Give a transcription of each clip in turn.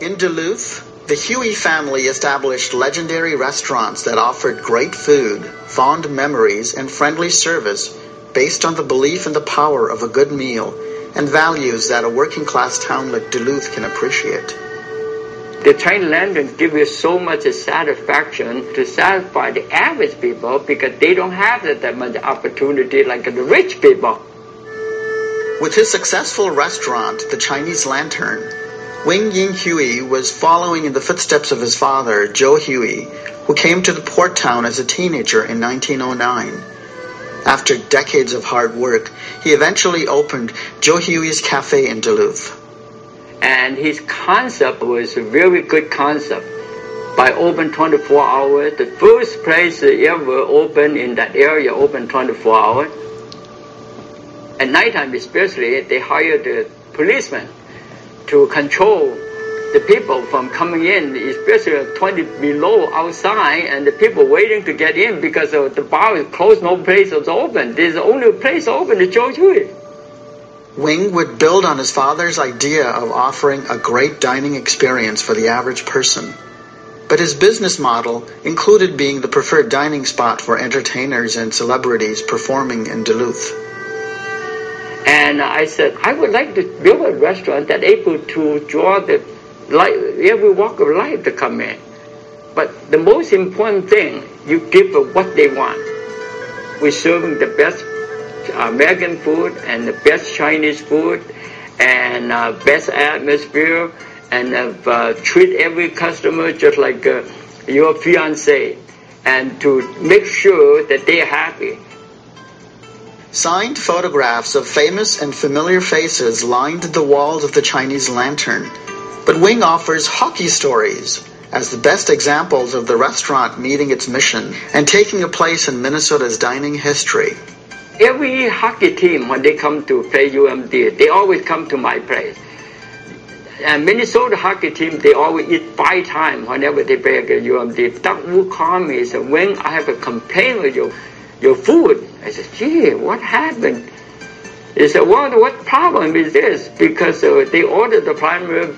In Duluth, the Huey family established legendary restaurants that offered great food, fond memories, and friendly service based on the belief in the power of a good meal and values that a working class town like Duluth can appreciate. The Chinese lanterns give you so much satisfaction to satisfy the average people because they don't have that much opportunity like the rich people. With his successful restaurant, the Chinese Lantern, Wing Ying Huey was following in the footsteps of his father, Joe Huey, who came to the port town as a teenager in 1909. After decades of hard work, he eventually opened Joe Huey's Cafe in Duluth. And his concept was a very good concept. By open 24 hours, the first place ever opened in that area open 24 hours. At nighttime especially, they hired a policeman to control the people from coming in, especially 20 below outside, and the people waiting to get in because of the bar is closed, no place is open. There's only a place open to Joe Huey. Wing would build on his father's idea of offering a great dining experience for the average person. But his business model included being the preferred dining spot for entertainers and celebrities performing in Duluth. And I said, I would like to build a restaurant that able to draw the every walk of life to come in. But the most important thing, you give them what they want. We're serving the best American food and the best Chinese food and uh, best atmosphere and uh, treat every customer just like uh, your fiance and to make sure that they're happy. Signed photographs of famous and familiar faces lined the walls of the Chinese lantern. But Wing offers hockey stories as the best examples of the restaurant meeting its mission and taking a place in Minnesota's dining history. Every hockey team, when they come to play UMD, they always come to my place. And Minnesota hockey team, they always eat five times whenever they play against UMD. Doug Woog called me and said, when I have a complaint with your, your food, I said, gee, what happened? He said, well, what problem is this? Because uh, they ordered the prime rib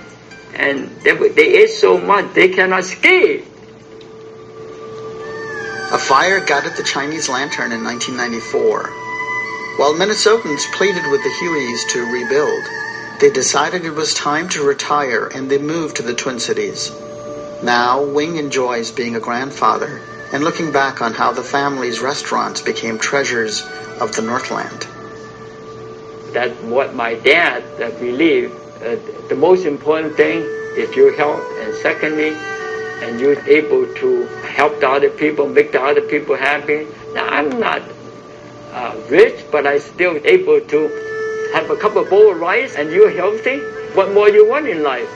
and they, they ate so much they cannot ski. A fire gutted the Chinese lantern in 1994. While Minnesotans pleaded with the Hueys to rebuild, they decided it was time to retire and they moved to the Twin Cities. Now, Wing enjoys being a grandfather and looking back on how the family's restaurants became treasures of the Northland. That's what my dad believed uh, the most important thing is your health, and secondly, and you're able to help the other people, make the other people happy. Now, I'm not uh, rich, but I still able to have a couple of bowl of rice, and you're healthy. What more you want in life?